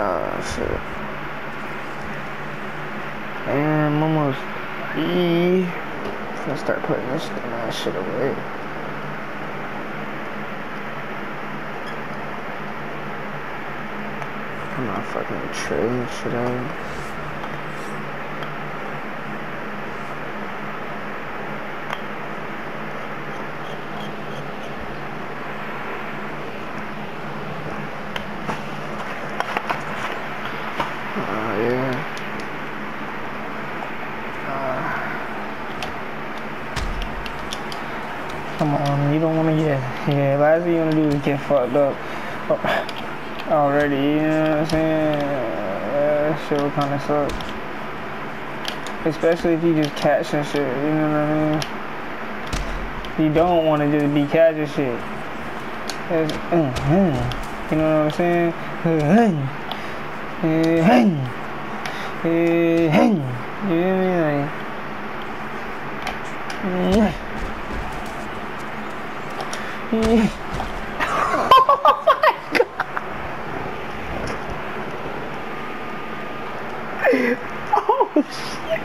Oh shit. And I'm almost E. I'm gonna start putting this shit away. I'm not fucking trade shit out. Come on, you don't want to get, yeah, last thing you want to do is get fucked up already, you know what I'm saying? That shit would kind of suck. Especially if you just catch catching shit, you know what I mean? You don't want to just be catching shit. Uh, uh, you know what I'm saying? Oh my god! Oh shit!